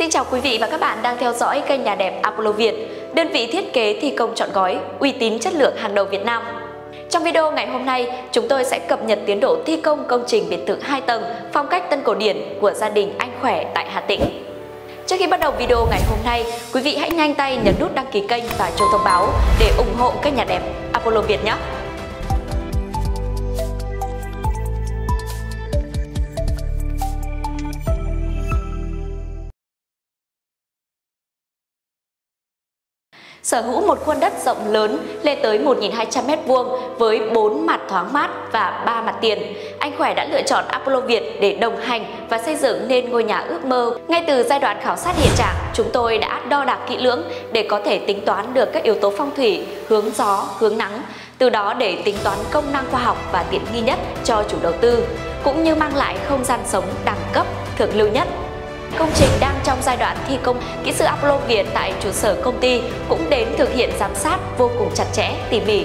Xin chào quý vị và các bạn đang theo dõi kênh nhà đẹp Apollo Việt, đơn vị thiết kế thi công chọn gói, uy tín chất lượng hàng đầu Việt Nam. Trong video ngày hôm nay, chúng tôi sẽ cập nhật tiến độ thi công công trình biệt thự 2 tầng phong cách tân cổ điển của gia đình Anh Khỏe tại Hà Tĩnh. Trước khi bắt đầu video ngày hôm nay, quý vị hãy nhanh tay nhấn nút đăng ký kênh và chuông thông báo để ủng hộ kênh nhà đẹp Apollo Việt nhé. Sở hữu một khuôn đất rộng lớn lên tới 1.200 m2 với 4 mặt thoáng mát và 3 mặt tiền. Anh Khỏe đã lựa chọn Apollo Việt để đồng hành và xây dựng nên ngôi nhà ước mơ. Ngay từ giai đoạn khảo sát hiện trạng, chúng tôi đã đo đạc kỹ lưỡng để có thể tính toán được các yếu tố phong thủy, hướng gió, hướng nắng, từ đó để tính toán công năng khoa học và tiện nghi nhất cho chủ đầu tư, cũng như mang lại không gian sống đẳng cấp, thượng lưu nhất Công trình đang trong giai đoạn thi công, kỹ sư Apollo Việt tại trụ sở công ty cũng đến thực hiện giám sát vô cùng chặt chẽ, tỉ mỉ.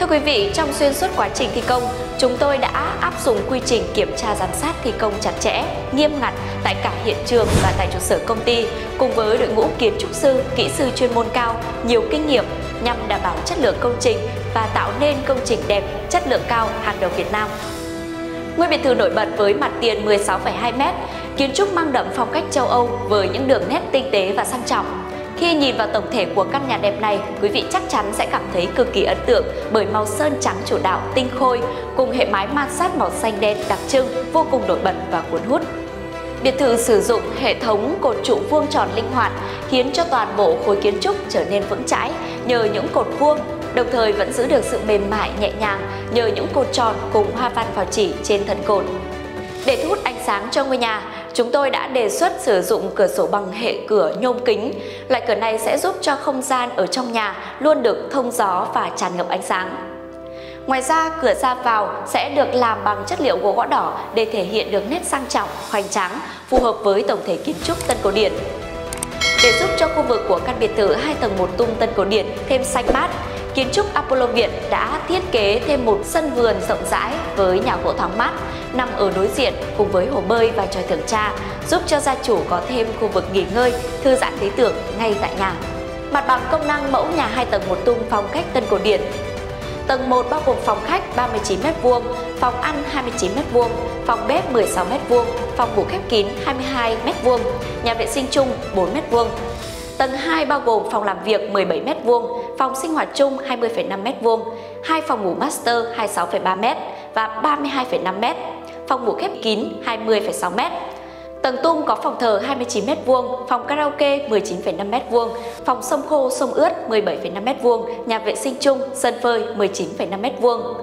Thưa quý vị, trong xuyên suốt quá trình thi công, chúng tôi đã áp dụng quy trình kiểm tra giám sát thi công chặt chẽ, nghiêm ngặt tại cả hiện trường và tại trụ sở công ty, cùng với đội ngũ kiến trúc sư, kỹ sư chuyên môn cao, nhiều kinh nghiệm nhằm đảm bảo chất lượng công trình và tạo nên công trình đẹp, chất lượng cao hàng đầu Việt Nam. Ngôi biệt thự nổi bật với mặt tiền 16,2m, kiến trúc mang đậm phong cách châu Âu với những đường nét tinh tế và sang trọng. Khi nhìn vào tổng thể của căn nhà đẹp này, quý vị chắc chắn sẽ cảm thấy cực kỳ ấn tượng bởi màu sơn trắng chủ đạo tinh khôi cùng hệ mái ma sát màu xanh đen đặc trưng vô cùng nổi bật và cuốn hút. Biệt thự sử dụng hệ thống cột trụ vuông tròn linh hoạt khiến cho toàn bộ khối kiến trúc trở nên vững chãi nhờ những cột vuông đồng thời vẫn giữ được sự mềm mại nhẹ nhàng nhờ những cột tròn cùng hoa văn phào chỉ trên thân cột. Để thu hút ánh sáng cho ngôi nhà, chúng tôi đã đề xuất sử dụng cửa sổ bằng hệ cửa nhôm kính. Loại cửa này sẽ giúp cho không gian ở trong nhà luôn được thông gió và tràn ngập ánh sáng. Ngoài ra, cửa ra vào sẽ được làm bằng chất liệu gỗ gõ đỏ để thể hiện được nét sang trọng, hoành tráng, phù hợp với tổng thể kiến trúc tân cổ điển. Để giúp cho khu vực của căn biệt thự hai tầng một tung tân cổ điển thêm xanh mát, kiến trúc Apollo Việt đã thiết kế thêm một sân vườn rộng rãi với nhà gỗ thoáng mát nằm ở đối diện cùng với hồ bơi và tròi thưởng trà, giúp cho gia chủ có thêm khu vực nghỉ ngơi, thư giãn lý tưởng ngay tại nhà. Mặt bằng công năng mẫu nhà 2 tầng một tung phong cách tân cổ điển. Tầng 1 bao gồm phòng khách 39m2, phòng ăn 29m2, phòng bếp 16m2, phòng ngủ khép kín 22m2, nhà vệ sinh chung 4m2, Tầng 2 bao gồm phòng làm việc 17m2, phòng sinh hoạt chung 20,5m2, hai phòng ngủ master 26,3m và 32,5m, phòng ngủ khép kín 20,6m. Tầng tung có phòng thờ 29m2, phòng karaoke 19,5m2, phòng sông khô sông ướt 17,5m2, nhà vệ sinh chung, sân phơi 19,5m2.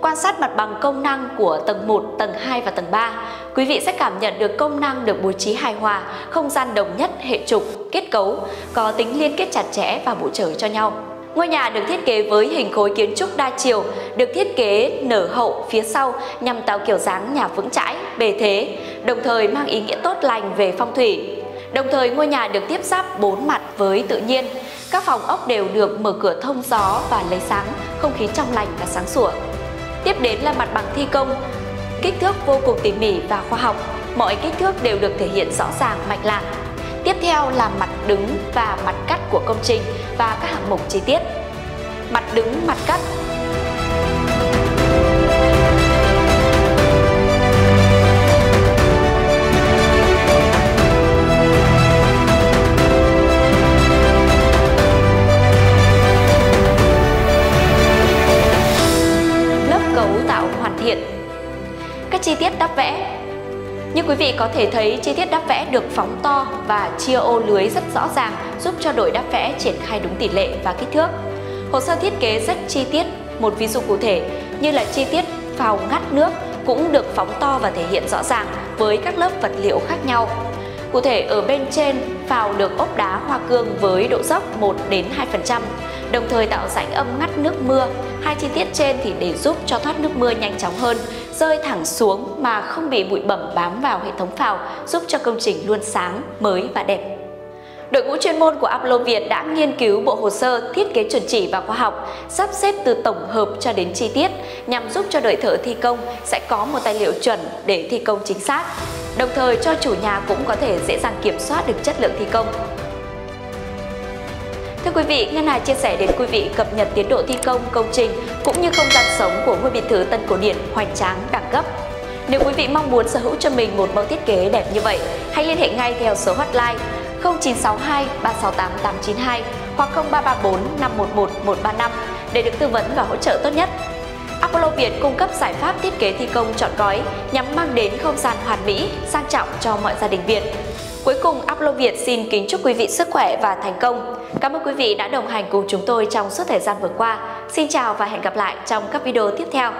Quan sát mặt bằng công năng của tầng 1, tầng 2 và tầng 3, quý vị sẽ cảm nhận được công năng được bố trí hài hòa, không gian đồng nhất hệ trục, kết cấu, có tính liên kết chặt chẽ và bổ trợ cho nhau. Ngôi nhà được thiết kế với hình khối kiến trúc đa chiều, được thiết kế nở hậu phía sau nhằm tạo kiểu dáng nhà vững chãi, bề thế, đồng thời mang ý nghĩa tốt lành về phong thủy. Đồng thời ngôi nhà được tiếp giáp bốn mặt với tự nhiên. Các phòng ốc đều được mở cửa thông gió và lấy sáng, không khí trong lành và sáng sủa. Tiếp đến là mặt bằng thi công. Kích thước vô cùng tỉ mỉ và khoa học, mọi kích thước đều được thể hiện rõ ràng mạch lạc. Tiếp theo là mặt đứng và mặt cắt của công trình và các hạng mục chi tiết. Mặt đứng, mặt cắt các chi tiết đắp vẽ. Như quý vị có thể thấy, chi tiết đắp vẽ được phóng to và chia ô lưới rất rõ ràng giúp cho đội đắp vẽ triển khai đúng tỷ lệ và kích thước. Hồ sơ thiết kế rất chi tiết, một ví dụ cụ thể như là chi tiết phào ngắt nước cũng được phóng to và thể hiện rõ ràng với các lớp vật liệu khác nhau. Cụ thể ở bên trên, phào được ốp đá hoa cương với độ dốc 1 đến 2%, đồng thời tạo rãnh âm ngắt nước mưa. Hai chi tiết trên thì để giúp cho thoát nước mưa nhanh chóng hơn, rơi thẳng xuống mà không bị bụi bẩm bám vào hệ thống phào, giúp cho công trình luôn sáng, mới và đẹp. Đội ngũ chuyên môn của Apollo Việt đã nghiên cứu bộ hồ sơ, thiết kế chuẩn chỉ và khoa học, sắp xếp từ tổng hợp cho đến chi tiết nhằm giúp cho đội thợ thi công sẽ có một tài liệu chuẩn để thi công chính xác. đồng thời cho chủ nhà cũng có thể dễ dàng kiểm soát được chất lượng thi công. Thưa quý vị, Ngân Hà chia sẻ đến quý vị cập nhật tiến độ thi công công trình cũng như không gian sống của ngôi biệt thự Tân Cổ Điển hoành tráng đẳng cấp. Nếu quý vị mong muốn sở hữu cho mình một mẫu thiết kế đẹp như vậy, hãy liên hệ ngay theo số hotline 0962 368 892 hoặc 0334 511 135 để được tư vấn và hỗ trợ tốt nhất. Apollo Việt cung cấp giải pháp thiết kế thi công trọn gói nhằm mang đến không gian hoàn mỹ, sang trọng cho mọi gia đình Việt. Cuối cùng, Apollo Việt xin kính chúc quý vị sức khỏe và thành công. Cảm ơn quý vị đã đồng hành cùng chúng tôi trong suốt thời gian vừa qua. Xin chào và hẹn gặp lại trong các video tiếp theo.